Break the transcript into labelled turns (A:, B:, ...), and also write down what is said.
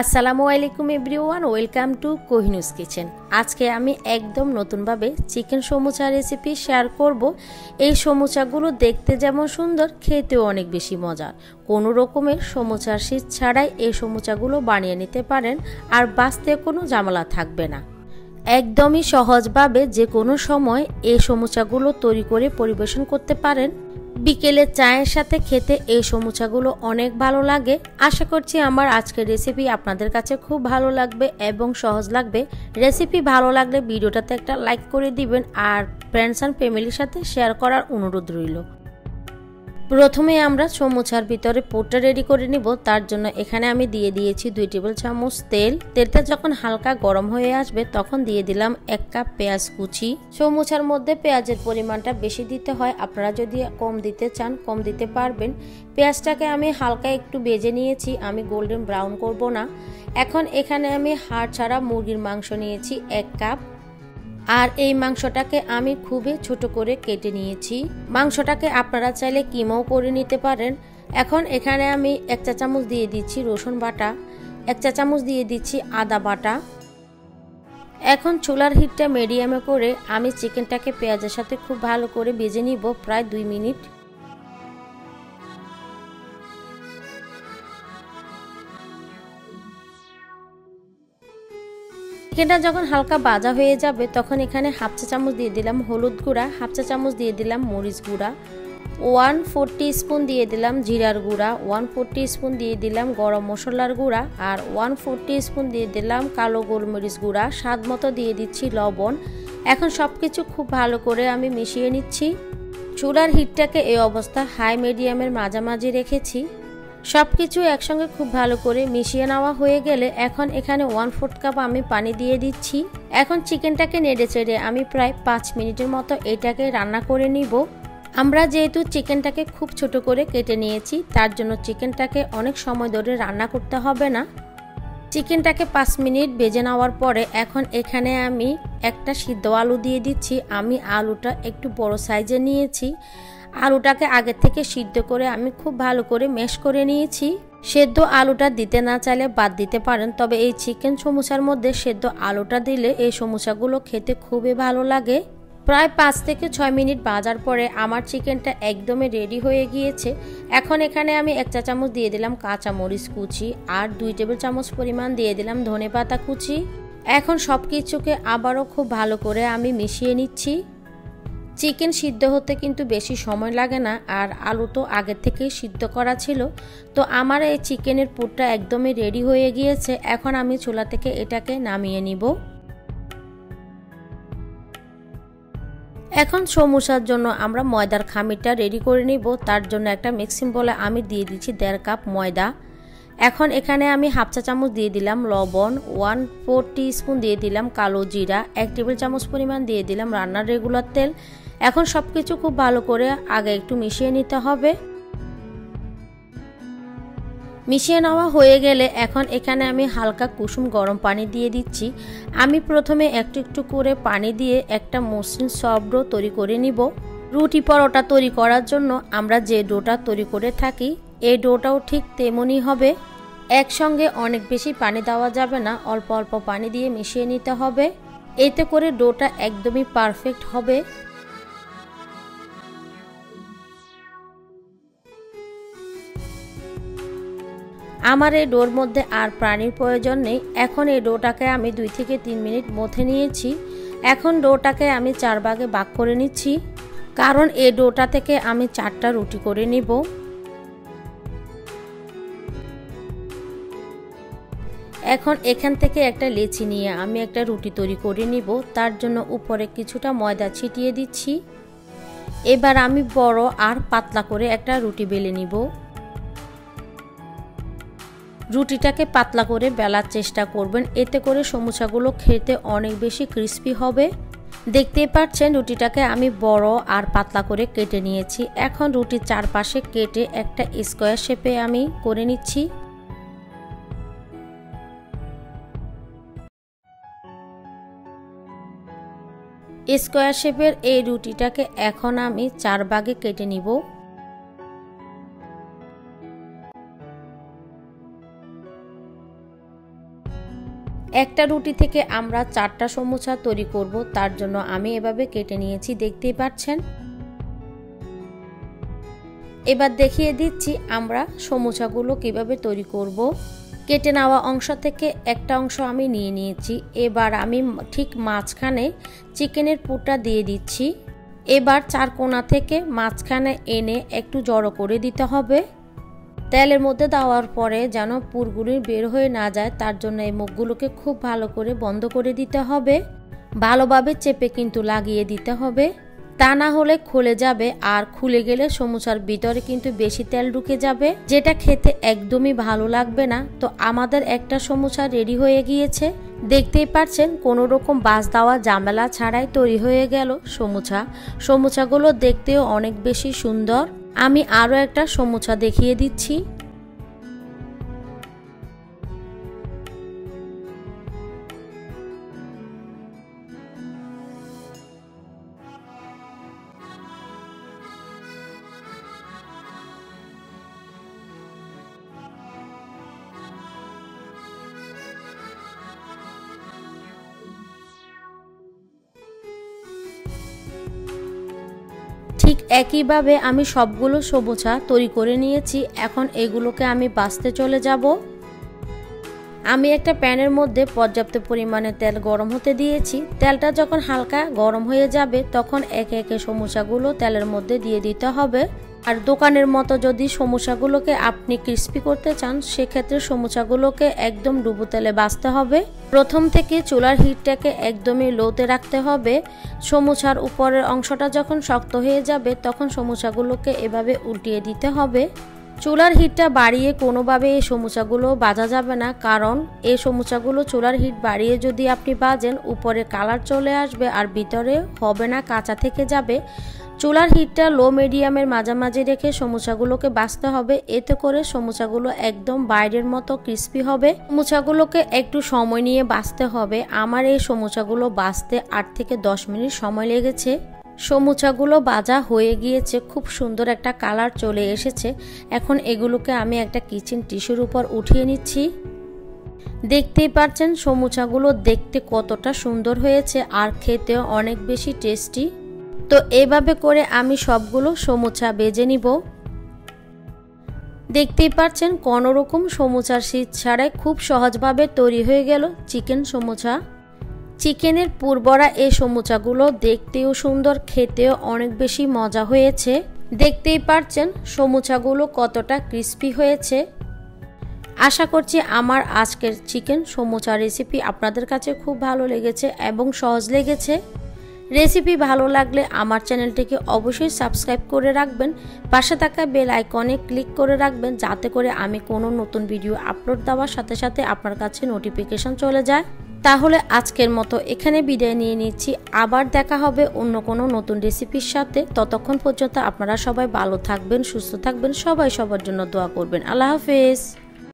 A: আসসালামু আলাইকুম everyone, welcome to Kohinoor's kitchen. আজকে আমি একদম নতুনভাবে চিকেন সমুচা রেসিপি শেয়ার করব। এই সমুচাগুলো দেখতে যেমন সুন্দর, খেতেও অনেক বেশি মজার। কোনো রকমের সমুচার শীত ছাড়াই এই সমুচাগুলো বানিয়ে নিতে পারেন, আর বাঁচতে কোনো জামালা থাকবে না। একদমই সহজভাবে যে কোনো সময় এই সমুচাগুলো তৈরি করে পরিবেশন করতে পারেন। বিকেলে চায়ের সাথে খেতে এই সমুচাগুলো অনেক ভালো লাগে। আশা করছি আমার আজকের রেসিপি আপনাদের কাছে খুব ভালো লাগবে এবং সহজ লাগবে। রেসিপি ভালো লাগলে ভিডিওটাতে একটা লাইক করে দিবেন আর ফ্রেন্ডস অ্যান্ড ফ্যামিলির সাথে শেয়ার করার অনুরোধ রইল। প্রথমে আমরা সমুচার ভিতরে পোটটা রেডি করে নিব। তার জন্য এখানে আমি দিয়ে দিয়েছি দুই টেবিল চামচ তেল। তেলটা যখন হালকা গরম হয়ে আসবে, তখন দিয়ে দিলাম এক কাপ পেঁয়াজ কুচি। সমুচার মধ্যে পেঁয়াজের পরিমাণটা বেশি দিতে হয়। আপনারা যদি কম দিতে চান, কম দিতে পারবেন। পেঁয়াজটাকে আমি হালকা একটু বেজে নিয়েছি। আমি গোল্ডেন ব্রাউন করব না। এখন এখানে আমি হাড় ছাড়া মুরগির মাংস নিয়েছি এক কাপ। আর এই মাংসটাকে আমি খুবই ছোট করে কেটে নিয়েছি। মাংসটাকে আপনারা চাইলে কিমাও করে নিতে পারেন। এখন এখানে আমি এক চা চামচ দিয়ে দিচ্ছি রসুন বাটা, এক চা চামচ দিয়ে দিচ্ছি আদা বাটা। এখন চুলার হিটটা মিডিয়ামে করে আমি চিকেনটাকে পেঁয়াজের সাথে খুব ভালো করে ভেজে নিব প্রায় দুই মিনিট। চিকেনটা যখন হালকা বাজা হয়ে যাবে, তখন এখানে হাফ চা চামচ দিয়ে দিলাম হলুদ গুঁড়া, হাফ চা চামচ দিয়ে দিলাম মরিচ গুঁড়া, ওয়ান ফোর স্পুন দিয়ে দিলাম জিরার গুঁড়া, ওয়ান ফোর স্পুন দিয়ে দিলাম গরম মশলার গুঁড়া, আর ওয়ান ফোর স্পুন দিয়ে দিলাম কালো গোলমরিচ গুঁড়া। স্বাদ মতো দিয়ে দিচ্ছি লবণ। এখন সব কিছু খুব ভালো করে আমি মিশিয়ে নিচ্ছি। চুলার হিটটাকে এই অবস্থা হাই মিডিয়ামের মাঝামাঝি রেখেছি। সব কিছু একসঙ্গে খুব ভালো করে মিশিয়ে নেওয়া হয়ে গেলে এখন এখানে ওয়ান ফোর্থ কাপ আমি পানি দিয়ে দিচ্ছি। এখন চিকেনটাকে নেড়ে চেড়ে আমি প্রায় পাঁচ মিনিটের মতো এটাকে রান্না করে নিব। আমরা যেহেতু চিকেনটাকে খুব ছোট করে কেটে নিয়েছি, তার জন্য চিকেনটাকে অনেক সময় ধরে রান্না করতে হবে না। চিকেনটাকে পাঁচ মিনিট বেজে নেওয়ার পরে এখন এখানে আমি একটা সিদ্ধ আলু দিয়ে দিচ্ছি। আমি আলুটা একটু বড় সাইজে নিয়েছি। আলুটাকে আগে থেকে সিদ্ধ করে আমি খুব ভালো করে মেশ করে নিয়েছি। সেদ্ধ আলুটা দিতে না চাইলে বাদ দিতে পারেন, তবে এই চিকেন সমুচার মধ্যে সেদ্ধ আলুটা দিলে এই সমুচাগুলো খেতে খুবই ভালো লাগে। প্রায় পাঁচ থেকে ছয় মিনিট বাজার পরে আমার চিকেনটা একদমই রেডি হয়ে গিয়েছে। এখন এখানে আমি এক চা চামচ দিয়ে দিলাম কাঁচা মরিচ কুচি আর দুই টেবিল চামচ পরিমাণ দিয়ে দিলাম ধনে পাতা কুচি। এখন সব কিছুকে আবারও খুব ভালো করে আমি মিশিয়ে নিচ্ছি। চিকেন সিদ্ধ হতে কিন্তু বেশি সময় লাগে না, আর আলু তো আগের থেকেই সিদ্ধ করা ছিল। তো আমার এই চিকেনের পুরটা একদমই রেডি হয়ে গিয়েছে। এখন আমি চুলা থেকে এটাকে নামিয়ে নিব। এখন সমুসার জন্য আমরা ময়দার খামিরটা রেডি করে নিব। তার জন্য একটা মিক্সিং বলে আমি দিয়ে দিচ্ছি দেড় কাপ ময়দা। এখন এখানে আমি হাফ চা চামচ দিয়ে দিলাম লবণ, ওয়ান ফোর স্পুন দিয়ে দিলাম কালো জিরা, এক টেবিল চামচ পরিমাণ দিয়ে দিলাম রান্নার রেগুলার তেল এখন সব কিছু খুব ভালো করে আগে একটু মিশিয়ে নিতে হবে। মিশিয়ে নেওয়া হয়ে গেলে এখন এখানে আমি হালকা কুসুম গরম পানি দিয়ে দিচ্ছি। আমি প্রথমে একটু একটু করে পানি দিয়ে একটা মসৃণ সফট ডো তৈরি করে নিব। রুটি পরোটা তৈরি করার জন্য আমরা যে ডোটা তৈরি করে থাকি, এই ডোটাও ঠিক তেমনই হবে। একসঙ্গে অনেক বেশি পানি দেওয়া যাবে না, অল্প অল্প পানি দিয়ে মিশিয়ে নিতে হবে। এতে করে ডোটা একদমই পারফেক্ট হবে। আমার এই ডোর মধ্যে আর প্রাণীর প্রয়োজন নেই। এখন এই ডোটাকে আমি দুই থেকে তিন মিনিট মথে নিয়েছি। এখন ডোটাকে আমি চার ভাগে বাক করে নিচ্ছি। কারণ এই ডোটা থেকে আমি চারটা রুটি করে নিব। এখন এখান থেকে একটা লেচি নিয়ে আমি একটা রুটি তৈরি করে নিব। তার জন্য উপরে কিছুটা ময়দা ছিটিয়ে দিচ্ছি। এবার আমি বড় আর পাতলা করে একটা রুটি বেলে নিব। রুটিটাকে পাতলা করে বেলার চেষ্টা করবেন। এতে করে সমুচাগুলো খেতে অনেক বেশি ক্রিস্পি হবে। দেখতেই পাচ্ছেন রুটিটাকে আমি বড় আর পাতলা করে কেটে নিয়েছি। এখন রুটির চারপাশে কেটে একটা স্কোয়ার শেপে আমি করে নিচ্ছি। স্কোয়ার শেপের এই রুটিটাকে এখন আমি চার ভাগে কেটে নিব। একটা রুটি থেকে আমরা চারটা সমুচা তৈরি করব, তার জন্য আমি এভাবে কেটে নিয়েছি, দেখতেই পাচ্ছেন? এবার দেখিয়ে দিচ্ছি আমরা সমুচাগুলো কীভাবে তৈরি করব। কেটে নেওয়া অংশ থেকে একটা অংশ আমি নিয়ে নিয়েছি। এবার আমি ঠিক মাঝখানে চিকেনের পুরটা দিয়ে দিচ্ছি। এবার চার কোনা থেকে মাঝখানে এনে একটু জড়ো করে দিতে হবে। তেলের মধ্যে দেওয়ার পরে যেন পুরগুলি বের হয়ে না যায়, তার জন্য এই মুখগুলোকে খুব ভালো করে বন্ধ করে দিতে হবে। ভালোভাবে চেপে কিন্তু লাগিয়ে দিতে হবে। তা না হলে খুলে যাবে আর খুলে গেলে সমুচার ভিতরে কিন্তু বেশি তেল ঢুকে যাবে, যেটা খেতে একদমই ভালো লাগবে না। তো আমাদের একটা সমুচা রেডি হয়ে গিয়েছে। দেখতেই পাচ্ছেন কোনো রকম বাস দেওয়া জামেলা ছাড়াই তৈরি হয়ে গেল সমুচা। সমুচাগুলো দেখতেও অনেক বেশি সুন্দর। আমি আরও একটা সমুচা দেখিয়ে দিচ্ছি। ঠিক একইভাবে আমি সবগুলো সবুচা তৈরি করে নিয়েছি। এখন এগুলোকে আমি বাঁচতে চলে যাব। আমি একটা প্যানের মধ্যে পর্যাপ্ত পরিমাণে তেল গরম হতে দিয়েছি। তেলটা যখন হালকা গরম হয়ে যাবে, তখন একে একে সমুচাগুলো তেলের মধ্যে দিয়ে দিতে হবে। আর দোকানের মতো যদি সমুচাগুলোকে আপনি ক্রিস্পি করতে চান, সেক্ষেত্রে সমুচাগুলোকে একদম ডুবো তেলে বাঁচতে হবে। প্রথম থেকে চুলার হিটটাকে একদমই লোতে রাখতে হবে। সমুচার উপরের অংশটা যখন শক্ত হয়ে যাবে, তখন সমুচাগুলোকে এভাবে উল্টিয়ে দিতে হবে। চুলার হিটটা বাড়িয়ে কোনোভাবে এই সমুচাগুলো বাজা যাবে না, কারণ এই সমুচাগুলো চুলার হিট বাড়িয়ে যদি আপনি বাজেন, উপরে কালার চলে আসবে আর ভিতরে হবে না, কাঁচা থেকে যাবে। চুলার হিটটা লো মিডিয়ামের মাঝামাঝি রেখে সমুচাগুলোকে বাঁচতে হবে। এতে করে সমুচাগুলো একদম বাইরের মতো ক্রিস্পি হবে। সমুচাগুলোকে একটু সময় নিয়ে বাঁচতে হবে। আমার এই সমুচাগুলো বাঁচতে আট থেকে দশ মিনিট সময় লেগেছে। সমুচাগুলো বাজা হয়ে গিয়েছে। খুব সুন্দর একটা কালার চলে এসেছে। এখন এগুলোকে আমি একটা কিচেন টিস্যুর উপর উঠিয়ে নিচ্ছি। দেখতেই পাচ্ছেন সমুচাগুলো দেখতে কতটা সুন্দর হয়েছে। আর খেতেও অনেক বেশি টেস্টি তো এভাবে করে আমি সবগুলো সমুচা বেজে নিব। দেখতেই পাচ্ছেন কোনোরকম সমুচার শীত ছাড়াই খুব সহজভাবে তৈরি হয়ে গেল চিকেন সমুচা। চিকেনের পুরবরা এই সমুচাগুলো দেখতেও সুন্দর, খেতেও অনেক বেশি মজা হয়েছে। দেখতেই পারছেন সমুচাগুলো কতটা ক্রিস্পি হয়েছে। আশা করছি আমার আজকের চিকেন সমুচা রেসিপি আপনাদের কাছে খুব ভালো লেগেছে এবং সহজ লেগেছে। রেসিপি ভালো লাগলে আমার চ্যানেলটিকে অবশ্যই সাবস্ক্রাইব করে রাখবেন। পাশে থাকা বেল আইকনে ক্লিক করে রাখবেন যাতে করে আমি কোনো নতুন ভিডিও আপলোড দেওয়ার সাথে সাথে আপনার কাছে নোটিফিকেশন চলে যায়। তাহলে আজকের মতো এখানে বিদায় নিয়ে নিচ্ছি। আবার দেখা হবে অন্য কোনো নতুন রেসিপির সাথে। ততক্ষণ পর্যন্ত আপনারা সবাই ভালো থাকবেন, সুস্থ থাকবেন। সবাই সবার জন্য দোয়া করবেন। আল্লাহ হাফেজ।